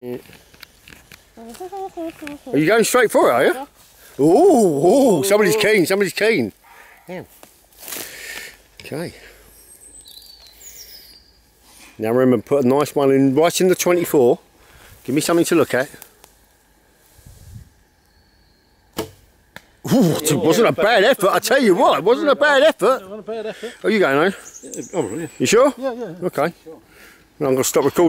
Are you going straight for it, are you? Oh, somebody's keen, somebody's keen. Yeah. Okay. Now remember, put a nice one in right in the 24. Give me something to look at. Ooh, it wasn't a bad effort, I tell you what, it wasn't a bad effort. Not a bad effort. Are you going, though? Yeah. Oh, you sure? Yeah, yeah. Okay. I'm going to stop recording.